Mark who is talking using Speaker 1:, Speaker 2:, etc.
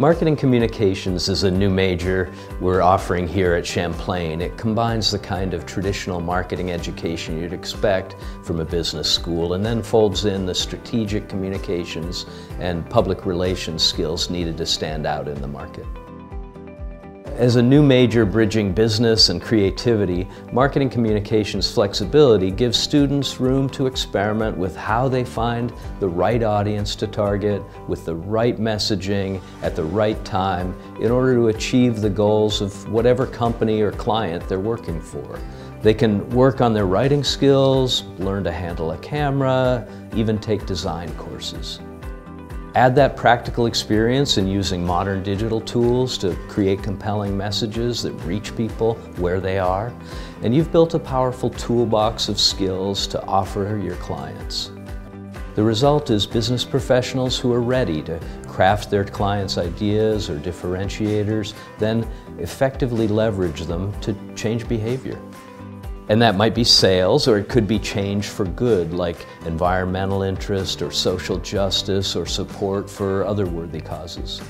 Speaker 1: Marketing Communications is a new major we're offering here at Champlain. It combines the kind of traditional marketing education you'd expect from a business school and then folds in the strategic communications and public relations skills needed to stand out in the market. As a new major bridging business and creativity, marketing communications flexibility gives students room to experiment with how they find the right audience to target with the right messaging at the right time in order to achieve the goals of whatever company or client they're working for. They can work on their writing skills, learn to handle a camera, even take design courses. Add that practical experience in using modern digital tools to create compelling messages that reach people where they are, and you've built a powerful toolbox of skills to offer your clients. The result is business professionals who are ready to craft their clients' ideas or differentiators, then effectively leverage them to change behavior. And that might be sales or it could be change for good like environmental interest or social justice or support for other worthy causes.